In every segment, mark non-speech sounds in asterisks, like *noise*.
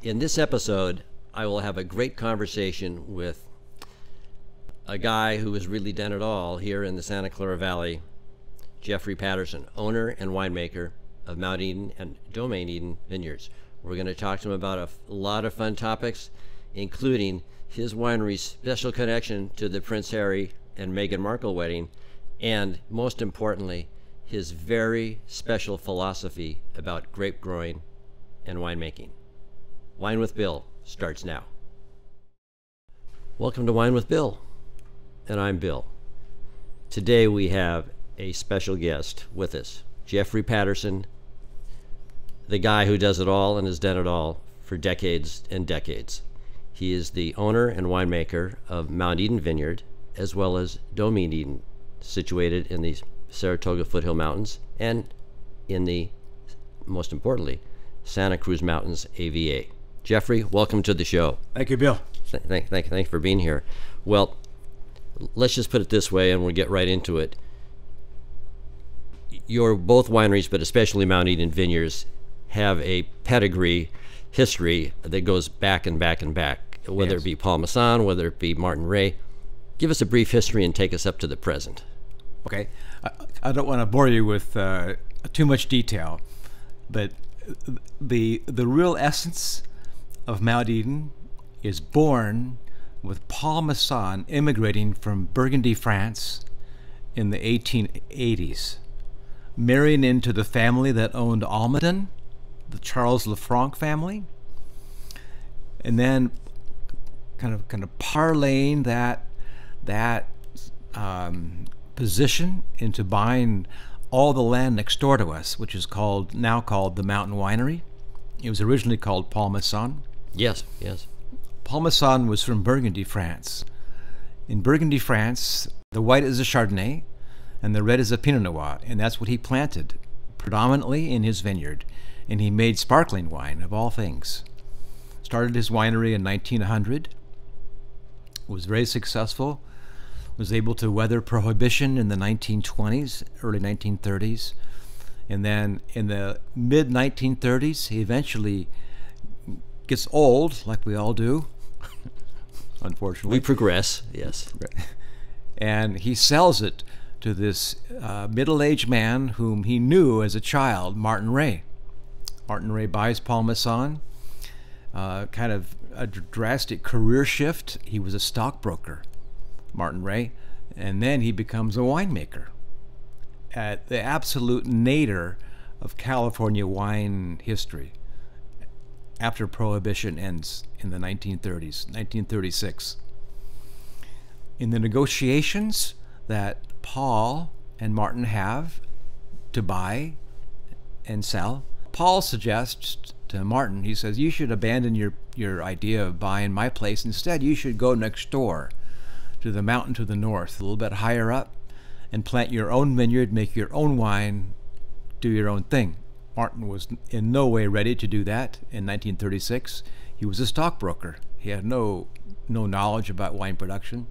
In this episode, I will have a great conversation with a guy who has really done it all here in the Santa Clara Valley, Jeffrey Patterson, owner and winemaker of Mount Eden and Domaine Eden Vineyards. We're going to talk to him about a lot of fun topics, including his winery's special connection to the Prince Harry and Meghan Markle wedding, and most importantly, his very special philosophy about grape growing and winemaking. Wine with Bill starts now. Welcome to Wine with Bill, and I'm Bill. Today we have a special guest with us, Jeffrey Patterson, the guy who does it all and has done it all for decades and decades. He is the owner and winemaker of Mount Eden Vineyard, as well as Domaine Eden, situated in the Saratoga Foothill Mountains and in the, most importantly, Santa Cruz Mountains AVA. Jeffrey, welcome to the show. Thank you, Bill. Th- Thank, thank, thank you for being here. Well, let's just put it this way, and we'll get right into it. Your both wineries, but especially Mount Eden Vineyards, have a pedigree, history that goes back and back and back. Whether Yes. it be Paul Masson, whether it be Martin Ray, give us a brief history and take us up to the present. Okay. I, I don't want to bore you with uh, too much detail, but the the real essence of Mount Eden is born with Paul Masson immigrating from Burgundy, France in the 1880s, marrying into the family that owned Almaden, the Charles Lefranc family, and then kind of kind of parlaying that that um, position into buying all the land next door to us, which is called now called the Mountain Winery. It was originally called Paul Masson. Yes, yes. Paul Masson was from Burgundy, France. In Burgundy, France, the white is a Chardonnay and the red is a Pinot Noir, and that's what he planted predominantly in his vineyard. And he made sparkling wine of all things. Started his winery in 1900, was very successful, was able to weather prohibition in the 1920s, early 1930s. And then in the mid 1930s, he eventually gets old, like we all do, *laughs* unfortunately. We progress, yes. and he sells it to this uh, middle aged man whom he knew as a child, Martin Ray. Martin Ray buys Paul Masson, uh, kind of a dr- drastic career shift. He was a stockbroker, Martin Ray, and then he becomes a winemaker at the absolute nadir of California wine history after Prohibition ends in the 1930s, 1936. In the negotiations that Paul and Martin have to buy and sell, Paul suggests to Martin, he says, You should abandon your, your idea of buying my place. Instead, you should go next door to the mountain to the north, a little bit higher up, and plant your own vineyard, make your own wine, do your own thing. Martin was in no way ready to do that in 1936. He was a stockbroker. He had no no knowledge about wine production,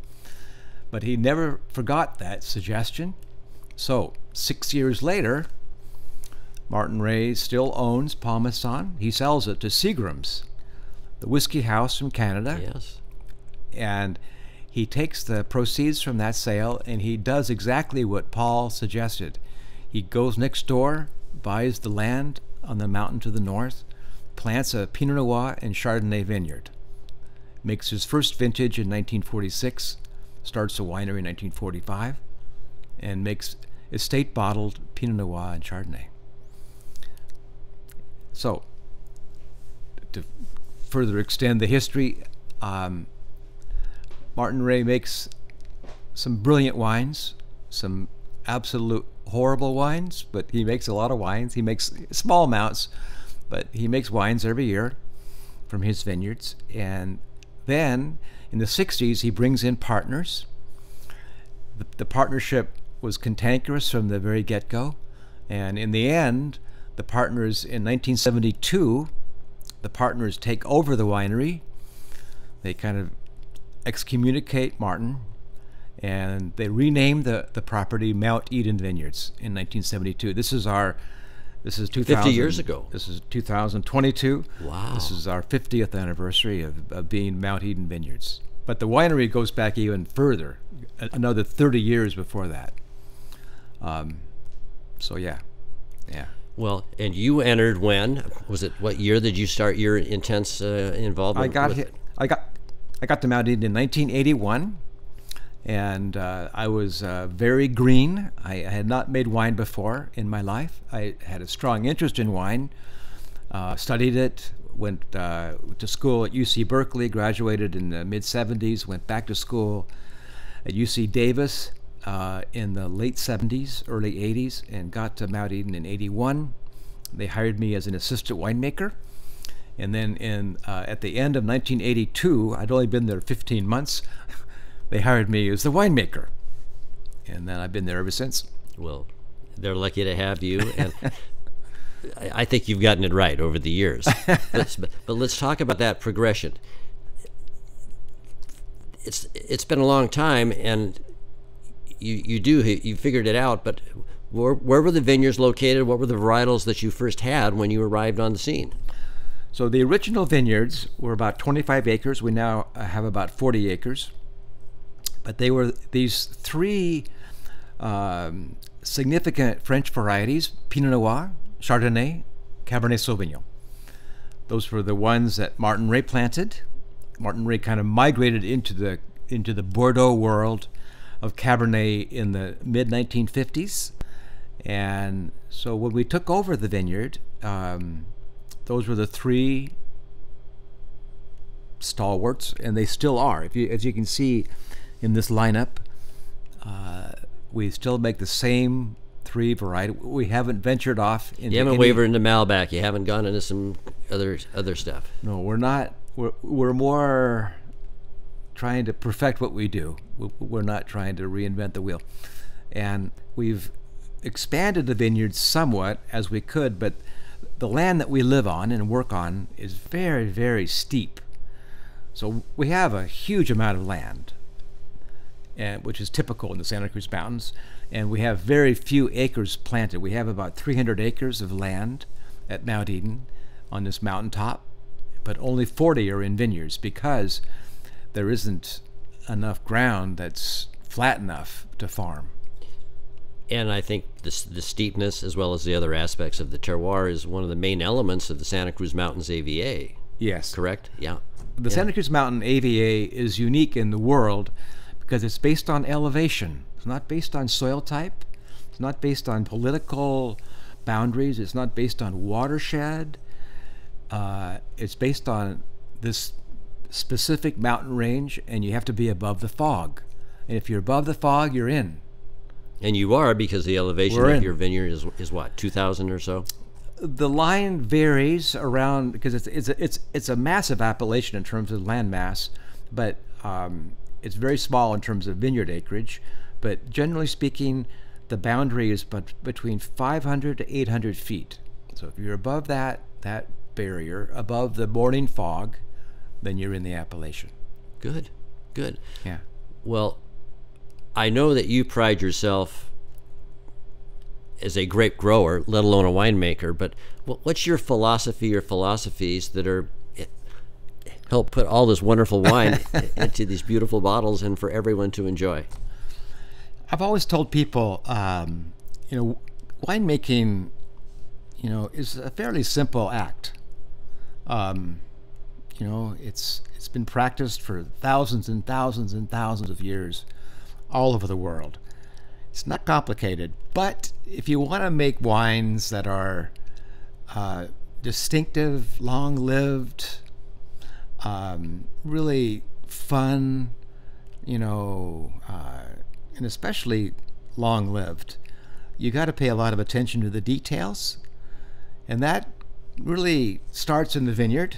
but he never forgot that suggestion. So, 6 years later, Martin Ray still owns Paul He sells it to Seagram's, the whiskey house from Canada Yes. and he takes the proceeds from that sale and he does exactly what Paul suggested. He goes next door, buys the land on the mountain to the north, plants a Pinot Noir and Chardonnay vineyard, makes his first vintage in 1946, starts a winery in 1945, and makes estate bottled Pinot Noir and Chardonnay. So, to further extend the history, um, Martin Ray makes some brilliant wines, some absolute horrible wines, but he makes a lot of wines. He makes small amounts, but he makes wines every year from his vineyards. And then in the 60s, he brings in partners. The, the partnership was cantankerous from the very get go. And in the end, the partners in 1972, the partners take over the winery. They kind of excommunicate Martin and they renamed the, the property Mount Eden Vineyards in 1972. This is our This is 2000, 50 years ago. This is 2022. Wow. This is our 50th anniversary of, of being Mount Eden Vineyards. But the winery goes back even further, another 30 years before that. Um, so yeah, yeah. Well, and you entered when? Was it what year did you start your intense uh, involvement? I got hit. I got I got to Mount Eden in 1981, and uh, I was uh, very green. I, had not made wine before in my life. I had a strong interest in wine. Uh, studied it. Went uh, to school at UC Berkeley. Graduated in the mid 70s. Went back to school at UC Davis uh, in the late 70s, early 80s, and got to Mount Eden in 81. They hired me as an assistant winemaker. And then in uh, at the end of 1982, I'd only been there 15 months. They hired me as the winemaker, and then I've been there ever since. Well, they're lucky to have you, and I think you've gotten it right over the years. *laughs* Let's- but, but let's talk about that progression. It's it's been a long time, and you you do you figured it out. But where, where were the vineyards located? What were the varietals that you first had when you arrived on the scene? So the original vineyards were about 25 acres. We now have about 40 acres. But they were these three um, significant French varieties Pinot Noir, Chardonnay, Cabernet Sauvignon. Those were the ones that Martin Ray planted. Martin Ray kind of migrated into the into the Bordeaux world of Cabernet in the mid 1950s, and so when we took over the vineyard, um, those were the three stalwarts, and they still are. If you, as you can see in this lineup, uh, we still make the same three variety. We haven't ventured off into You haven't any- wavered into Malbec. You haven't gone into some other other stuff. No, we're not. We're, we're more trying to perfect what we do. We- We're not trying to reinvent the wheel. And we've expanded the vineyard somewhat as we could, but the land that we live on and work on is very, very steep. So we have a huge amount of land, and, which is typical in the Santa Cruz Mountains, and we have very few acres planted. We have about 300 acres of land at Mount Eden on this mountaintop, but only 40 are in vineyards because there isn't enough ground that's flat enough to farm. And I think this, the steepness, as well as the other aspects of the terroir, is one of the main elements of the Santa Cruz Mountains AVA. Yes. Correct? Yeah. The Santa Cruz Mountain AVA is unique in the world because it's based on elevation. It's not based on soil type. It's not based on political boundaries. It's not based on watershed. Uh, it's based on this specific mountain range, and you have to be above the fog. And if you're above the fog, you're in. And you are because the elevation We're of in. your vineyard is, is what, 2,000 or so? the line varies around because it's it's a, it's it's a massive appellation in terms of land mass, but um, it's very small in terms of vineyard acreage. But generally speaking, the boundary is but between 500 to 800 feet. So if you're above that that barrier, above the morning fog, then you're in the appellation. Good. Good. Yeah. Well, I know that you pride yourself as a grape grower, let alone a winemaker, but what's your philosophy or philosophies that are help put all this wonderful *laughs* wine into these beautiful bottles and for everyone to enjoy? I've always told people, um, you know, winemaking, you know, is a fairly simple act. Um, you know, it's it's been practiced for thousands and thousands and thousands of years, all over the world. It's not complicated, but if you want to make wines that are uh, distinctive, long-lived, um, really fun, you know, uh, and especially long lived, you got to pay a lot of attention to the details. And that really starts in the vineyard,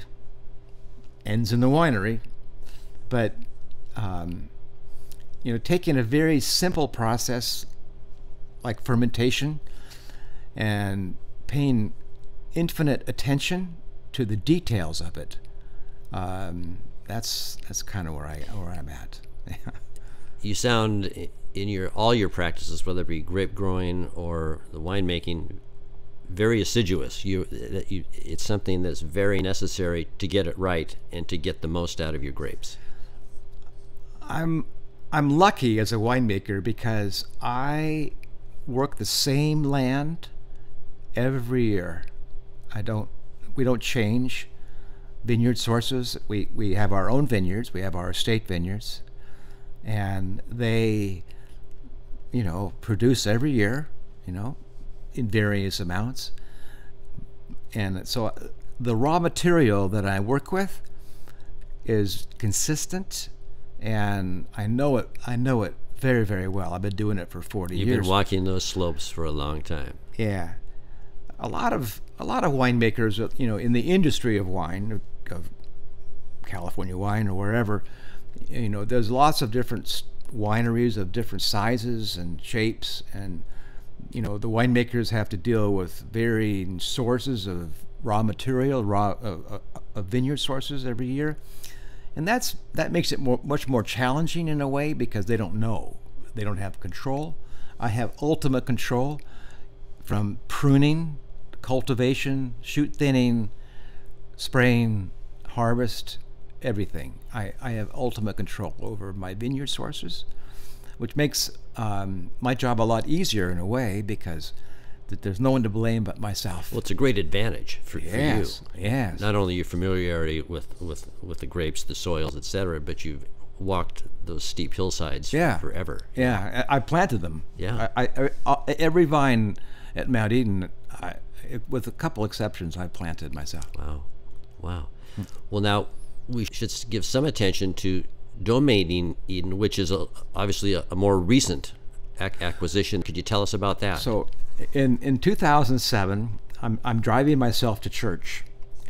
ends in the winery. But, um, you know, taking a very simple process like fermentation and paying infinite attention to the details of it. Um, that's that's kind of where I where I'm at. *laughs* You sound in your all your practices, whether it be grape growing or the winemaking, very assiduous. You, that you, it's something that's very necessary to get it right and to get the most out of your grapes. I'm I'm lucky as a winemaker because I work the same land every year. I don't we don't change vineyard sources. We we have our own vineyards, we have our estate vineyards and they you know produce every year, you know, in various amounts. And so the raw material that I work with is consistent and I know it. I know it very, very well. I've been doing it for 40 You've years. been walking those slopes for a long time. Yeah, a lot of a lot of winemakers, uh, you know, in the industry of wine, of California wine or wherever, you know, there's lots of different wineries of different sizes and shapes, and you know, the winemakers have to deal with varying sources of raw material, raw uh, uh, uh vineyard sources every year. And that's that makes it more, much more challenging in a way because they don't know. They don't have control. I have ultimate control from pruning cultivation shoot thinning spraying harvest everything i, I have ultimate control over my vineyard sources which makes um, my job a lot easier in a way because that there's no one to blame but myself. Well, it's a great advantage for, yes, for you. Yes. Not only your familiarity with, with, with the grapes, the soils, etc., but you've walked those steep hillsides yeah. forever. Yeah, I, I planted them. Yeah. I, I, I, every vine at Mount Eden, I, with a couple exceptions, I planted myself. Wow. Wow. Well, now we should give some attention to Domaine Eden, which is a, obviously a, a more recent ac- acquisition. Could you tell us about that? So, in in 2007, I'm I'm driving myself to church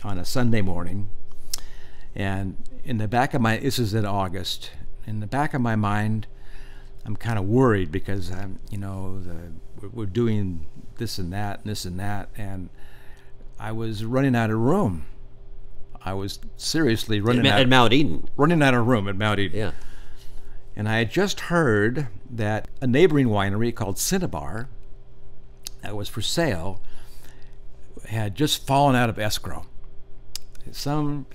on a Sunday morning, and in the back of my this is in August. In the back of my mind, I'm kind of worried because I'm you know the, we're doing this and that and this and that, and I was running out of room. I was seriously running at, out at Mount Eden. running out of room at Mount Eden. Yeah. And I had just heard that a neighboring winery called Cinnabar, that was for sale, had just fallen out of escrow. Some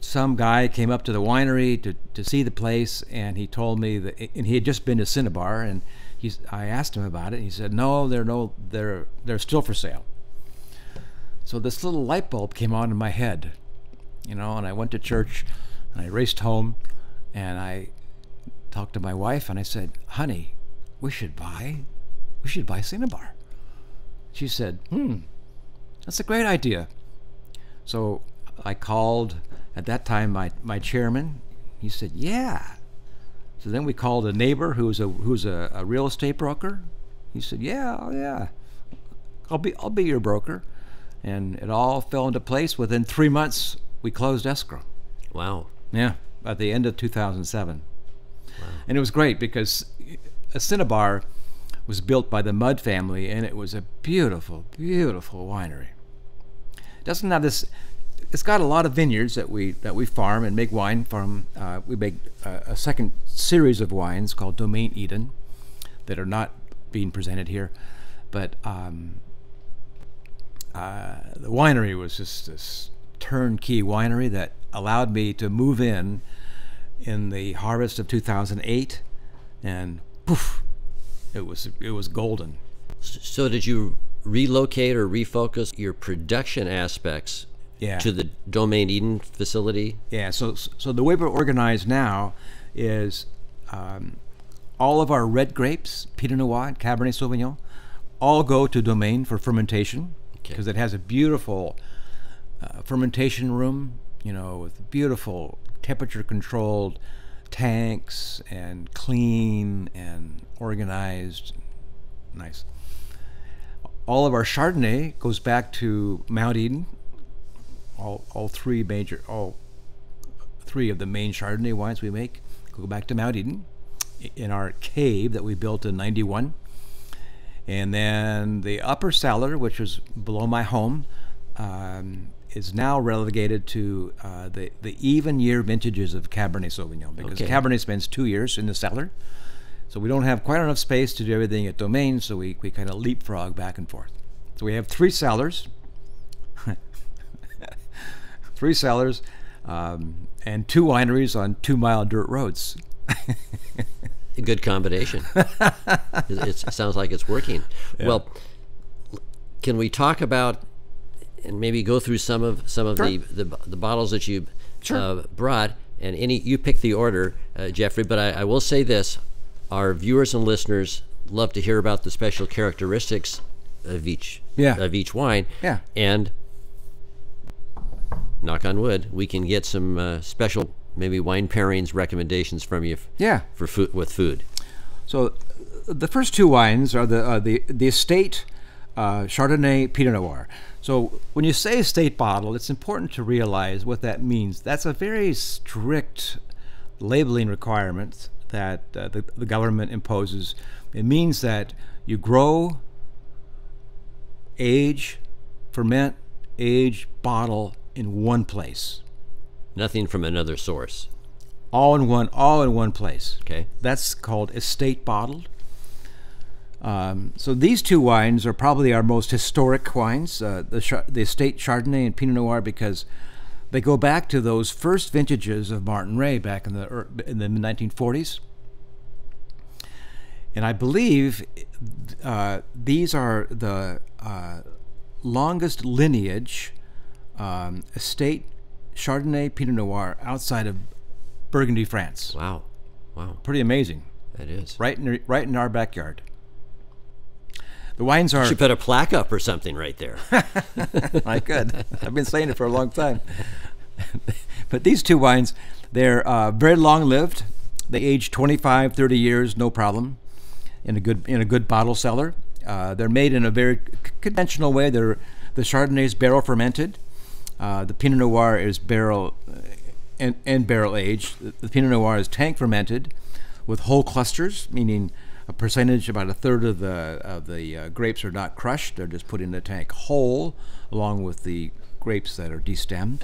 some guy came up to the winery to, to see the place, and he told me that, and he had just been to Cinnabar, and he's, I asked him about it. And he said, "No, they're no, they're they're still for sale." So this little light bulb came on in my head, you know, and I went to church, and I raced home, and I talked to my wife, and I said, "Honey, we should buy, we should buy Cinnabar." She said, "Hmm, that's a great idea." So I called at that time my, my chairman. He said, "Yeah." So then we called a neighbor who's a who's a, a real estate broker. He said, "Yeah, oh, yeah, I'll be I'll be your broker." And it all fell into place. Within three months, we closed escrow. Wow. Yeah, at the end of 2007. Wow. And it was great because a Cinnabar was built by the Mudd family, and it was a beautiful, beautiful winery. It doesn't have this. It's got a lot of vineyards that we that we farm and make wine from. Uh, we make a, a second series of wines called Domaine Eden that are not being presented here, but um, uh, the winery was just this turnkey winery that allowed me to move in in the harvest of 2008, and poof, it was it was golden. So did you relocate or refocus your production aspects yeah. to the Domaine Eden facility? Yeah. So so the way we're organized now is um, all of our red grapes, Pinot Noir, Cabernet Sauvignon, all go to Domaine for fermentation because it has a beautiful uh, fermentation room, you know, with beautiful temperature controlled tanks and clean and organized. Nice. All of our Chardonnay goes back to Mount Eden. All, all three major, all three of the main Chardonnay wines we make go back to Mount Eden in our cave that we built in 91. And then the upper cellar, which was below my home, um, is now relegated to uh, the the even year vintages of Cabernet Sauvignon because okay. Cabernet spends two years in the cellar, so we don't have quite enough space to do everything at Domaine. So we, we kind of leapfrog back and forth. So we have three cellars, *laughs* three cellars, um, and two wineries on two mile dirt roads. *laughs* A good combination. *laughs* it, it sounds like it's working. Well, can we talk about and maybe go through some of some of Sure. the, the the bottles that you Sure. uh, brought and any you pick the order, uh, Jeffrey. But I, I will say this: our viewers and listeners love to hear about the special characteristics of each Yeah. of each wine. Yeah. and knock on wood, we can get some uh, special maybe wine pairings recommendations from you f- Yeah. for food with food. So uh, the first two wines are the uh, the the estate uh, Chardonnay Pinot Noir. So when you say estate bottle, it's important to realize what that means. That's a very strict labeling requirement that uh, the, the government imposes. It means that you grow, age, ferment, age, bottle in one place, Nothing from another source. all in one, all in one place. Okay. That's called estate bottled. Um, so these two wines are probably our most historic wines, uh, the the estate Chardonnay and Pinot Noir, because they go back to those first vintages of Martin Ray back in the in the 1940s. And I believe uh, these are the uh, longest lineage um, estate Chardonnay Pinot Noir outside of Burgundy, France. Wow. Wow. Pretty amazing. That is. Right in right in our backyard. The wines are Should put a plaque up or something right there. *laughs* I could. I've been saying it for a long time. *laughs* but these two wines, they're uh, very long lived. They age 25, 30 years, no problem, in a good in a good bottle cellar. Uh, they're made in a very conventional way. They're the Chardonnay is barrel fermented. Uh, the Pinot Noir is barrel uh, and, and barrel aged. The, the Pinot Noir is tank fermented with whole clusters, meaning a percentage, about a third of the of the uh, grapes are not crushed; they're just put in the tank whole, along with the grapes that are destemmed.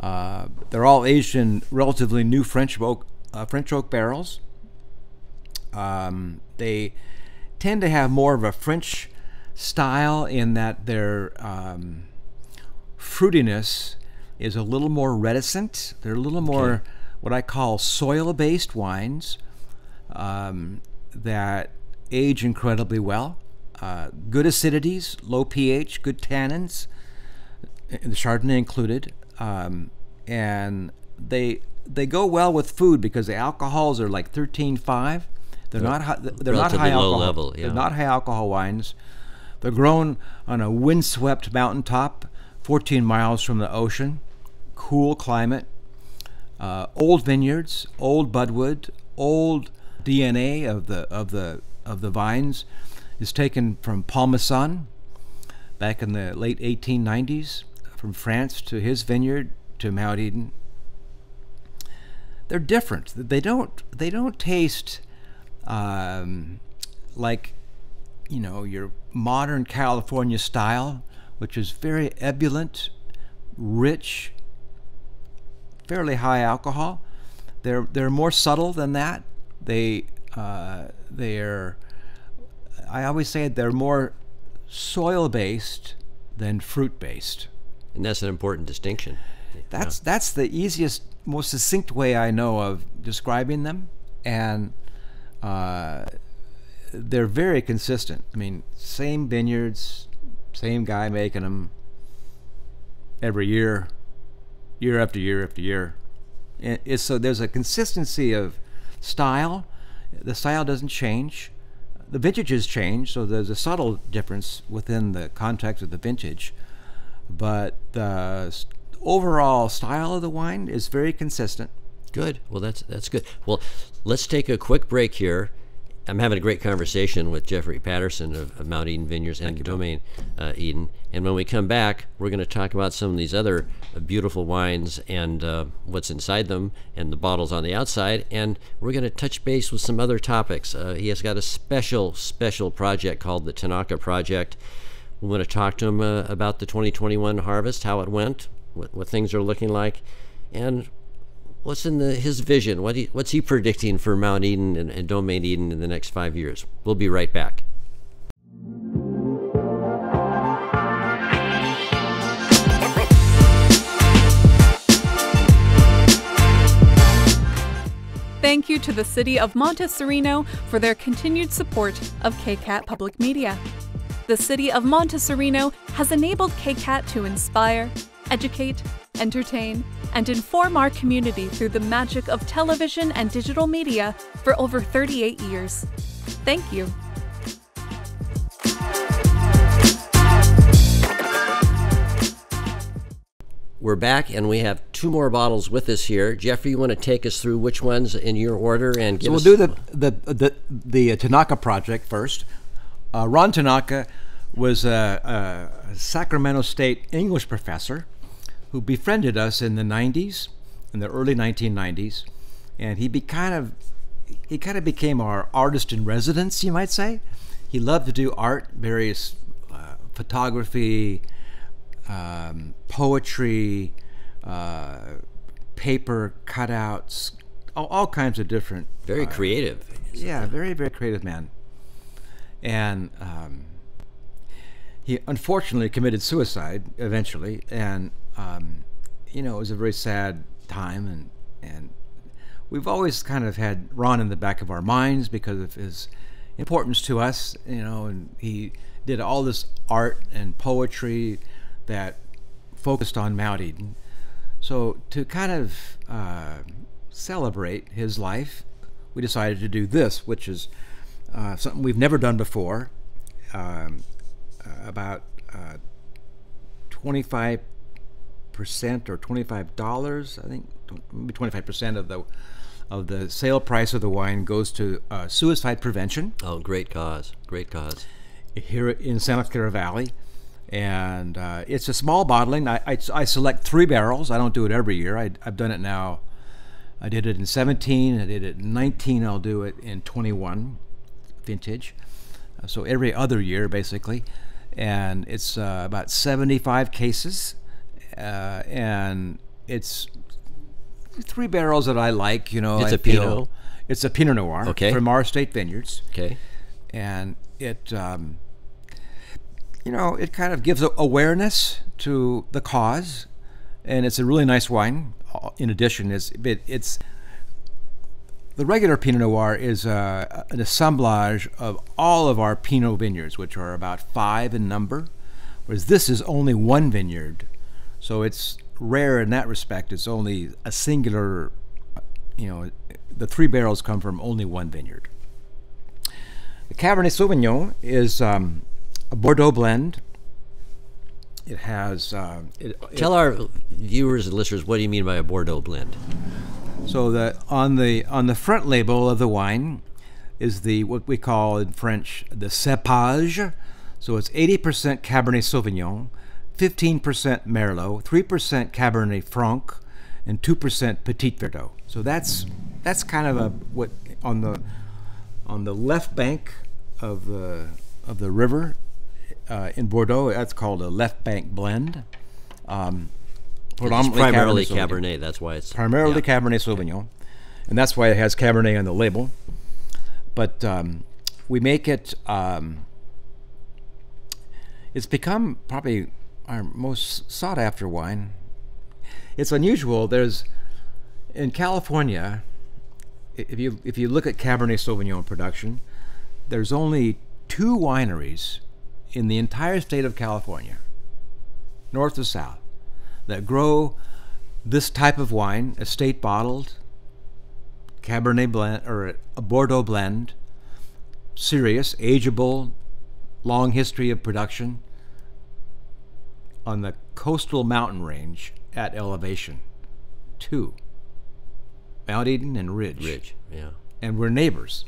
Uh, they're all aged in relatively new French oak uh, French oak barrels. Um, they tend to have more of a French style in that their um, fruitiness is a little more reticent. They're a little more what I call soil-based wines um, that age incredibly well. Uh, good acidities, low pH, good tannins, the Chardonnay included, um, and they they go well with food because the alcohols are like 13.5. They're not high, they're not high alcohol. level, yeah. They're not high alcohol wines. They're grown on a windswept mountaintop, 14 miles from the ocean, cool climate, uh, old vineyards, old budwood, old DNA of the of the of the vines is taken from Paul Masson back in the late 1890s, from France to his vineyard to Mount Eden. They're different. They don't they don't taste um, like you know your modern California style, which is very ebullient, rich, fairly high alcohol. They're they're more subtle than that. They uh, they're I always say they're more soil based than fruit based. and that's an important distinction. That's that's the easiest, most succinct way I know of describing them, and uh, they're very consistent. I mean, same vineyards, same guy making them every year, year after year after year. And it's, so there's a consistency of style. The style doesn't change. The vintages change, so there's a subtle difference within the context of the vintage. But the overall style of the wine is very consistent. Good. Well, that's that's good. Well, let's take a quick break here. I'm having a great conversation with Jeffrey Patterson of, of Mount Eden Vineyards and Domaine uh, Eden. And when we come back, we're going to talk about some of these other uh, beautiful wines and uh, what's inside them and the bottles on the outside. And we're going to touch base with some other topics. Uh, he has got a special, special project called the Tanaka Project. We want to talk to him uh, about the 2021 harvest, how it went, what, what things are looking like, and what's in the, his vision? What he, what's he predicting for Mount Eden and, and Domaine Eden in the next five years? We'll be right back. Thank you to the City of Monte Sereno for their continued support of KCAT Public Media. The City of Monte Sereno has enabled KCAT to inspire, educate, entertain, and inform our community through the magic of television and digital media for over 38 years. Thank you. We're back, and we have two more bottles with us here. Jeffrey, you want to take us through which ones in your order and give So we'll us do the the the, the uh, Tanaka project first. Uh, Ron Tanaka was a, a Sacramento State English professor who befriended us in the 90s, in the early 1990s, and he be kind of he kind of became our artist in residence, you might say. He loved to do art, various uh, photography, um, poetry, uh, paper cutouts, all, all kinds of different very creative. yeah, very very creative man. And um, he unfortunately committed suicide eventually, and um, you know it was a very sad time, and and we've always kind of had Ron in the back of our minds because of his importance to us, you know, and he did all this art and poetry that focused on Mount Eden. So to kind of uh, celebrate his life, we decided to do this, which is uh, something we've never done before. Um, about uh, 25 percent or 25 dollars, I think, maybe 25 percent of the of the sale price of the wine goes to uh, suicide prevention Oh, great cause. Great cause. here in Santa Clara Valley. And uh, it's a small bottling. I, I, I select three barrels. I don't do it every year. I, I've done it now. I did it in 17. I did it in 19. I'll do it in 21 vintage. So every other year, basically. And it's uh, about 75 cases. Uh, and it's three barrels that I like. You know, It's I a Pinot? It's a Pinot Noir Okay. from our state vineyards Okay. and it um, you know it kind of gives awareness to the cause and it's a really nice wine Uh, in addition it's it, it's the regular pinot noir is uh, an assemblage of all of our pinot vineyards which are about five in number whereas this is only one vineyard so it's rare in that respect it's only a singular you know the three barrels come from only one vineyard the Cabernet Sauvignon is um, a Bordeaux blend. It has uh, it, Tell our viewers and listeners what do you mean by a Bordeaux blend? so the on the on the front label of the wine is the what we call in French the cépage. So it's 80% Cabernet Sauvignon, 15% Merlot, 3% Cabernet Franc, and 2% Petit Verdot. So that's that's kind of a what on the on the left bank of the of the river uh, in Bordeaux. That's called a left bank blend. Um, primarily Sauvignon Cabernet. That's why it's primarily yeah. Cabernet Sauvignon, and that's why it has Cabernet on the label. But um, we make it. Um, it's become probably our most sought after wine. It's unusual. There's in California, if you if you look at Cabernet Sauvignon production, there's only two wineries in the entire state of California, north to south, that grow this type of wine, estate bottled, Cabernet blend or a Bordeaux blend, serious, ageable, long history of production on the coastal mountain range at elevation two. Mount Eden and Ridge. Ridge. Yeah. And we're neighbors.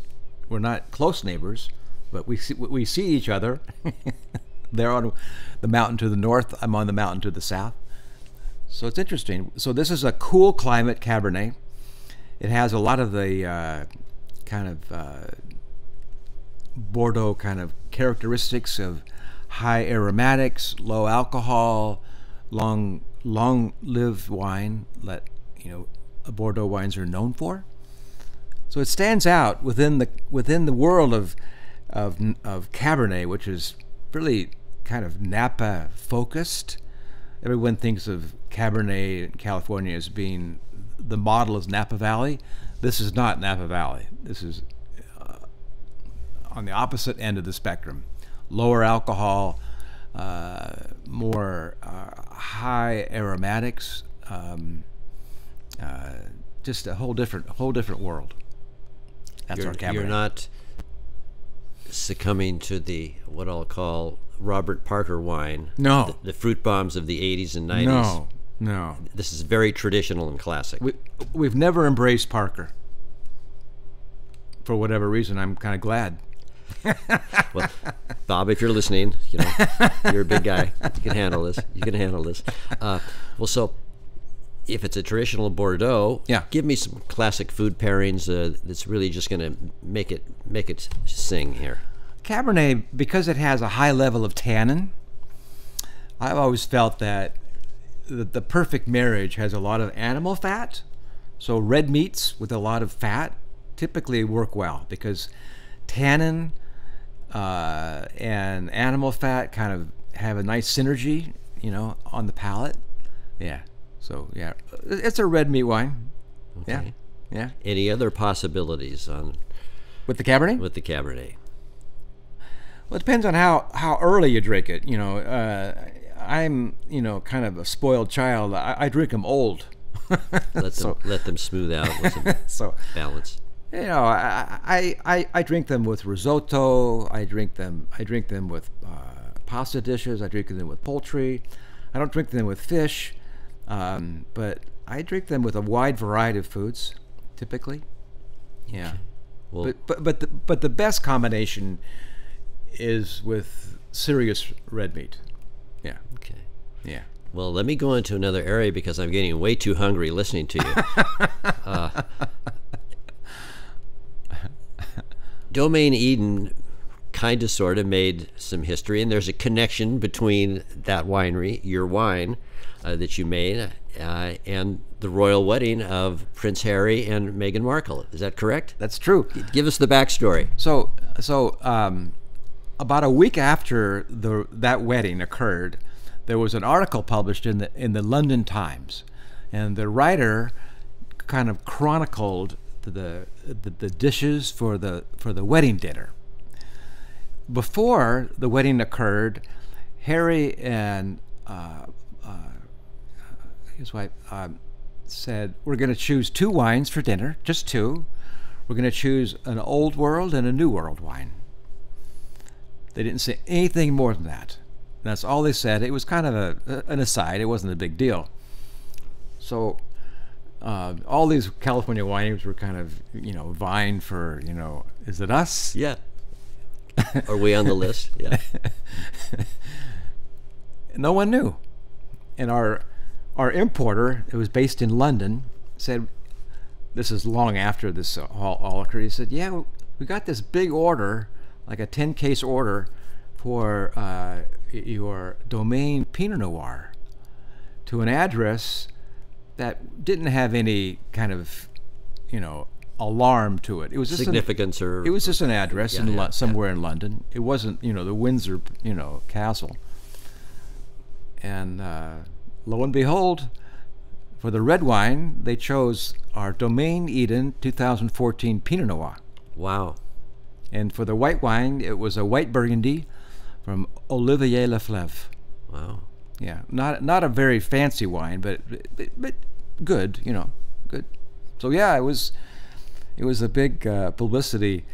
We're not close neighbors, but we see, we see each other. *laughs* They're on the mountain to the north. I'm on the mountain to the south. So it's interesting. So this is a cool climate Cabernet. It has a lot of the uh, kind of uh, Bordeaux kind of characteristics of high aromatics, low alcohol, long long lived wine that you know Bordeaux wines are known for. So it stands out within the within the world of of of Cabernet, which is really kind of Napa focused. Everyone thinks of Cabernet in California as being the model is Napa Valley. This is not Napa Valley. This is uh, on the opposite end of the spectrum. Lower alcohol, uh, more uh, high aromatics, um, uh, just a whole different whole different world. That's you're, our Cabernet. You're not succumbing to the what I'll call Robert Parker wine. No. The, the fruit bombs of the 80s and 90s. no, no. This is very traditional and classic. We, we've never embraced Parker. For whatever reason, I'm kind of glad. *laughs* well, Bob, if you're listening, you know you're a big guy. You can handle this. You can handle this. Uh, well, so if it's a traditional Bordeaux, Yeah. give me some classic food pairings uh, that's really just going to make it make it sing here. Cabernet, because it has a high level of tannin, I've always felt that the, the perfect marriage has a lot of animal fat. So red meats with a lot of fat typically work well because tannin uh, and animal fat kind of have a nice synergy, you know, on the palate. Yeah. So yeah, it's a red meat wine. Okay. Yeah. Yeah. Any other possibilities on With the Cabernet? with the Cabernet? Well, it depends on how, how early you drink it. You know, uh, I'm you know kind of a spoiled child. I, I drink them old. Let *laughs* them so let them smooth out with some *laughs* so balance. You know I, I I I drink them with risotto. I drink them I drink them with uh, pasta dishes. I drink them with poultry. I don't drink them with fish, um, but I drink them with a wide variety of foods, typically. Yeah. Well, But but but the, but the best combination is with serious red meat. Yeah. okay. Yeah. Well, let me go into another area because I'm getting way too hungry listening to you. *laughs* uh, Domaine Eden kind of sort of made some history, and there's a connection between that winery, your wine uh, that you made, uh, and the royal wedding of Prince Harry and Meghan Markle. Is that correct? That's true. Give us the backstory. So so um, about a week after the that wedding occurred, there was an article published in the in the London Times, and the writer kind of chronicled the the, the dishes for the for the wedding dinner. Before the wedding occurred, Harry and uh, uh, his wife um, said, "We're going to choose two wines for dinner, just two. We're going to choose an old world and a new world wine." They didn't say anything more than that. That's all they said. It was kind of a, an aside. It wasn't a big deal. So uh, all these California wineries were kind of, you know, vying for, you know, is it us? Yeah. Are we on the list? *laughs* Yeah. no one knew. And our our importer, it was based in London, said, this is long after this all, all occurred. He said, "Yeah, we got this big order, like a 10 case order, for uh, your domain Pinot Noir, to an address that didn't have any kind of, you know, alarm to it. It was just an- Significance or it was just an address Yeah, in yeah, somewhere in London. It wasn't, you know, the Windsor, you know, castle. And uh, lo and behold, for the red wine, they chose our Domaine Eden 2014 Pinot Noir. wow. And for the white wine, it was a white Burgundy from Olivier Leflaive. Wow. Yeah, not not a very fancy wine, but but, but good, you know, good. So yeah, it was it was a big uh, publicity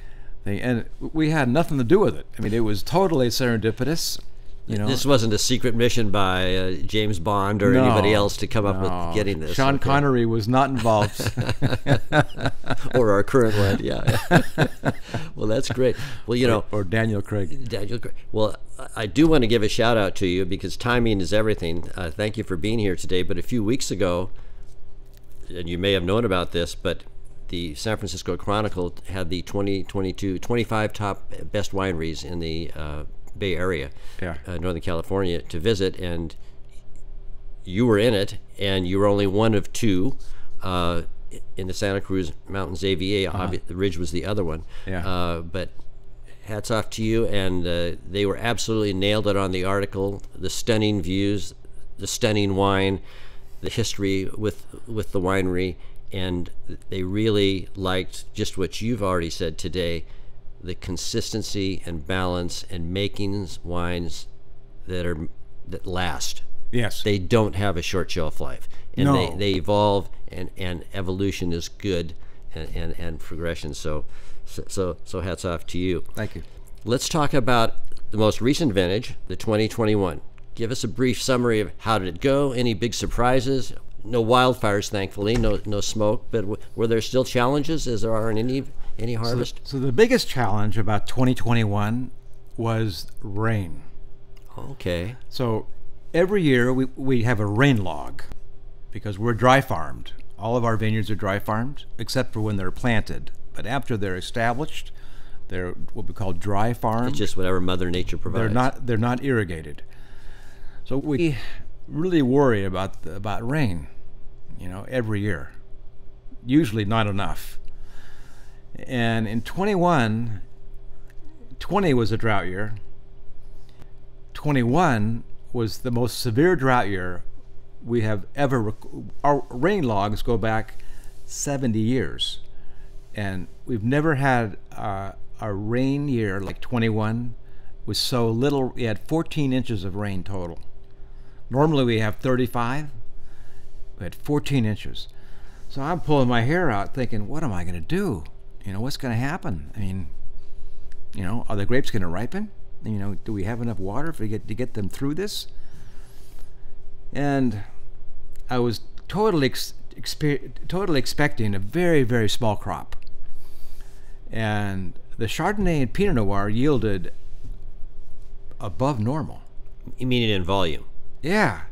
thing, and we had nothing to do with it. I mean, it was totally serendipitous. You know, This wasn't a secret mission by uh, James Bond or No, anybody else to come up no. with getting this. Sean okay. Connery was not involved. *laughs* or our current one, yeah. *laughs* well, that's great. Well, you know, or Daniel Craig. Daniel, Gray- well, I- I do want to give a shout out to you because timing is everything. Uh, thank you for being here today. But a few weeks ago, and you may have known about this, but the San Francisco Chronicle had the 2022 25 top best wineries in the uh, Bay Area, Yeah. uh, Northern California, to visit, and you were in it, and you were only one of two. Uh, in the Santa Cruz Mountains AVA, obvi- the Ridge was the other one. Yeah. Uh, but hats off to you, and uh, they were absolutely nailed it on the article. The stunning views, the stunning wine, the history with with the winery, and they really liked just what you've already said today, the consistency and balance and making wines that are that last. Yes. They don't have a short shelf life, and No. they, they evolve, and, and evolution is good, and, and, and progression. So, so so so hats off to you. Thank you. Let's talk about the most recent vintage, the 2021. Give us a brief summary of how did it go? Any big surprises? No wildfires, thankfully. No no smoke. But w- were there still challenges, as there are in any any harvest? So the biggest challenge about 2021 was rain. okay. So every year we, we have a rain log because we're dry farmed. All of our vineyards are dry farmed except for when they're planted. But after they're established, they're what we call dry farmed. It's just whatever Mother Nature provides. they're not they're not irrigated. So we really worry about the, about rain, you know, every year. Usually not enough. And in 21 20 was a drought year. 21 was the most severe drought year we have ever rec- our rain logs go back 70 years and we've never had uh, a rain year like 21 with so little we had 14 inches of rain total normally we have 35 we had 14 inches. So i'm pulling my hair out thinking what am i going to do? You know what's going to happen? I mean you know are the grapes going to ripen? You know do we have enough water to get to get them through this? And i was totally totally expecting a very very small crop. And the chardonnay and pinot noir yielded above normal. You mean it in volume? Yeah.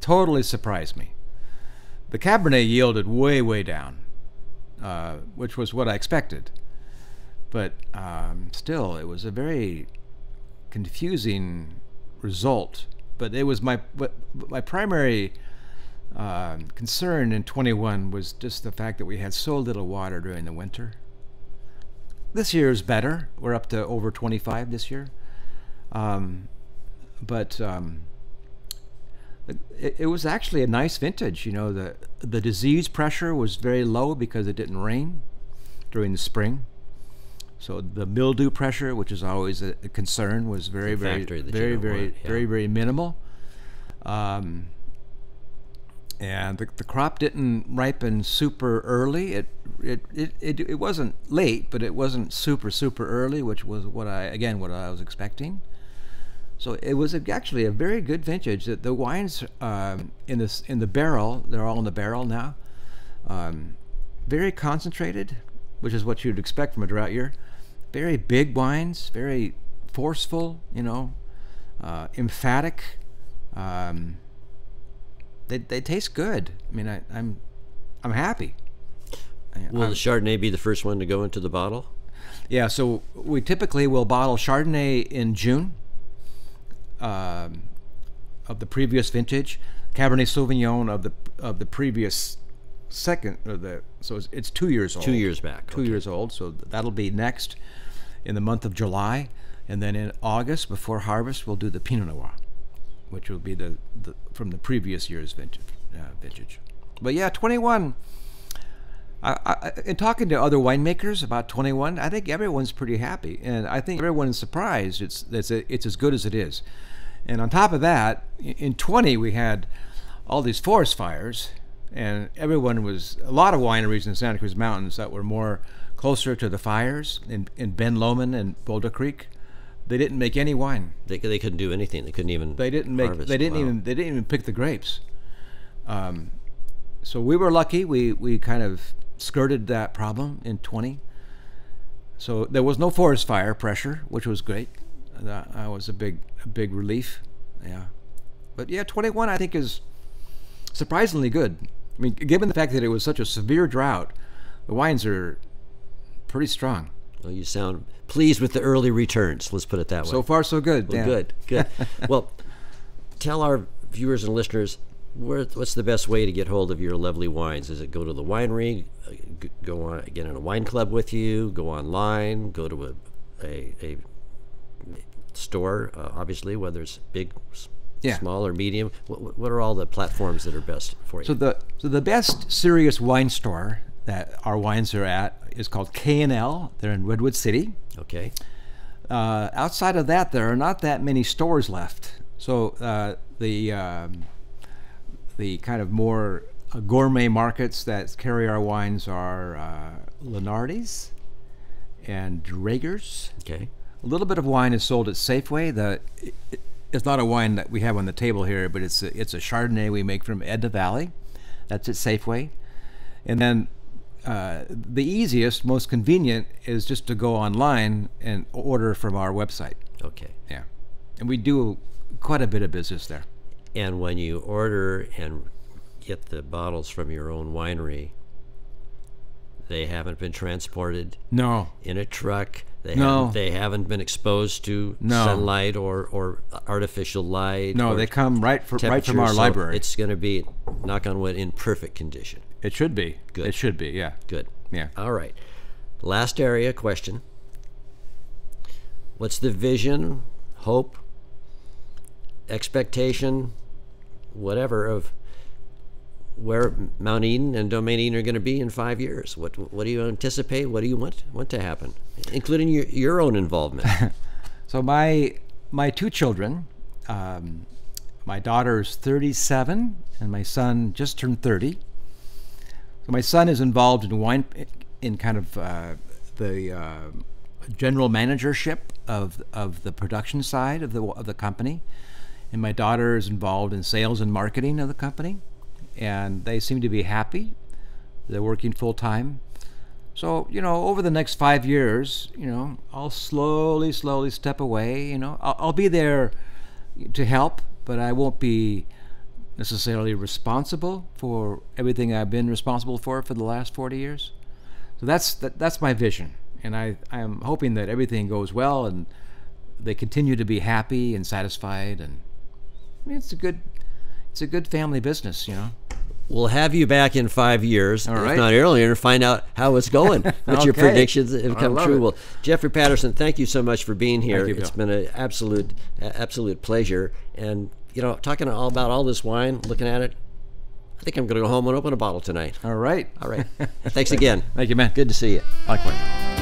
Totally surprised me. The cabernet yielded way way down uh, which was what i expected. But um, still it was a very confusing result. But it was my my primary um, concern in 21 was just the fact that we had so little water during the winter. This year is better. We're up to over 25 this year. Um, but um, it, it was actually a nice vintage. You know, the the disease pressure was very low because it didn't rain during the spring. So the mildew pressure, which is always a, a concern, was very, very, factor that you very, very, want, yeah. very, very minimal. Um, and the, the crop didn't ripen super early. It, it it, it it wasn't late, but it wasn't super super early, which was what I again what I was expecting. So it was actually a very good vintage. The, the wines um, in this in the barrel, they're all in the barrel now. Um, very concentrated, which is what you'd expect from a drought year. Very big wines, very forceful, you know, uh, emphatic. Um, they, they taste good. I mean, I, I'm I'm happy. Will I'm- the Chardonnay be the first one to go into the bottle? yeah, so we typically will bottle Chardonnay in June um, of the previous vintage, Cabernet Sauvignon of the of the previous second of the so it's, it's two years old. Two years back. Two years old. So that'll be next in the month of July, and then in August before harvest we'll do the Pinot Noir, which will be the, the from the previous year's vintage. Uh, vintage. But yeah, 21. I, I, in talking to other winemakers about 21, I think everyone's pretty happy, and I think everyone's surprised it's it's it's as good as it is. And on top of that, in 20 we had all these forest fires, and everyone was a lot of wineries in Santa Cruz Mountains that were more closer to the fires in in Ben Lomond and Boulder Creek. They didn't make any wine. They, they couldn't do anything. They couldn't even. They didn't make. harvest. They didn't Wow. even. They didn't even pick the grapes. Um, so we were lucky. We we kind of skirted that problem in 20. So there was no forest fire pressure, which was great. That, that was a big a big relief. Yeah, but yeah, 21 I think is surprisingly good. I mean, given the fact that it was such a severe drought, the wines are pretty strong. Well, you sound pleased with the early returns. Let's put it that way. So far, so good. Well, yeah. good, good. *laughs* well, tell our viewers and listeners where, what's the best way to get hold of your lovely wines? Is it go to the winery, go on get in a wine club with you, go online, go to a a, a store, uh, obviously, whether it's big s- Yeah. Small or medium? What, what are all the platforms that are best for you? So the so the best serious wine store that our wines are at is called K and L. They're in Redwood City. okay. Uh, outside of that, there are not that many stores left. So uh, the um, the kind of more uh, gourmet markets that carry our wines are uh, Lunardi's and Draeger's. Okay. A little bit of wine is sold at Safeway. The it- it's not a wine that we have on the table here, but it's a, it's a Chardonnay we make from Edna Valley. That's at Safeway. And then uh, the easiest, most convenient is just to go online and order from our website. Okay. Yeah, and we do quite a bit of business there. And when you order and get the bottles from your own winery, they haven't been transported No, in a truck. They No. haven't, they haven't been exposed to No. sunlight or, or artificial light. no, they come right from right from our so library. It's going to be, knock on wood, in perfect condition. it should be. Good. It should be. Yeah. Good. Yeah. All right. Last area question. What's the vision, hope, expectation, whatever of where Mount Eden and Domaine Eden are going to be in five years? What what do you anticipate? What do you want want to happen, including your your own involvement? *laughs* So my my two children, um, my is 37 and my son just turned 30. So my son is involved in wine, in kind of uh, the uh, general managership of of the production side of the of the company, and my daughter is involved in sales and marketing of the company, and they seem to be happy. They're working full time. So, you know, over the next five years, you know, I'll slowly, slowly step away. You know, I'll, I'll be there to help, but I won't be necessarily responsible for everything I've been responsible for for the last 40 years. So that's that, that's my vision, and I I am hoping that everything goes well and they continue to be happy and satisfied, and I mean, it's a good it's a good family business, you know. We'll have you back in five years, All if right. not earlier, and find out how it's going. *laughs* what your predictions have come true. it. Well, Jeffrey Patterson, thank you so much for being here. you, It's been an absolute, absolute pleasure. And you know, talking all about all this wine, looking at it, I think I'm going to go home and open a bottle tonight. All right. All right. *laughs* Thanks again. Thank you, man. Good to see you. Likewise.